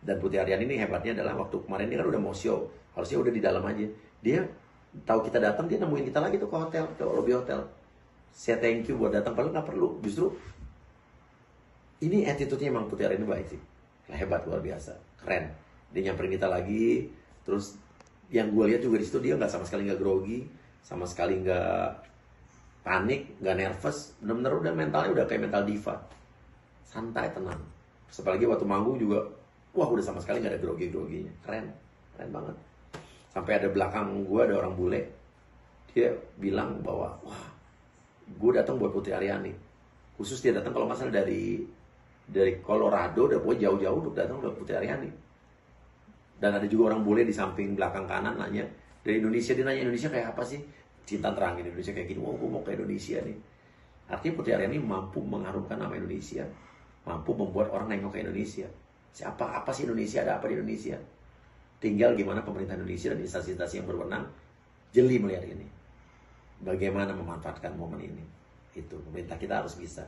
Dan Putri Aryani ini hebatnya adalah waktu kemarin dia kan udah mau show, harusnya udah di dalam aja. Dia tahu kita datang, dia nemuin kita lagi tuh ke hotel, ke lobby hotel. Saya thank you buat datang, padahal nggak perlu. Justru ini attitude-nya emang Putri Aryani baik sih. Hebat, luar biasa. Keren. Dia nyamperin kita lagi, terus yang gue lihat juga di situ dia nggak sama sekali nggak grogi, sama sekali nggak panik, nggak nervous, bener-bener udah mentalnya udah kayak mental diva. Santai, tenang. Apalagi waktu manggung juga, wah udah sama sekali nggak ada grogi-groginya. Keren, keren banget. Sampai ada belakang gue ada orang bule, dia bilang bahwa, wah gue datang buat Putri Aryani. Khusus dia datang kalau nggak salah dari dari Colorado, udah pokoknya jauh-jauh untuk datang buat Putri Aryani. Dan ada juga orang bule di samping belakang kanan nanya, dari Indonesia, dia nanya Indonesia kayak apa sih? Cinta terangin Indonesia kayak gini, wah gue mau ke Indonesia nih. Artinya Putri Aryani mampu mengharumkan nama Indonesia, mampu membuat orang nengok ke Indonesia. Siapa apa sih Indonesia? Ada apa di Indonesia? Tinggal gimana pemerintah Indonesia dan instansi-instansi yang berwenang jeli melihat ini. Bagaimana memanfaatkan momen ini. Itu pemerintah kita harus bisa.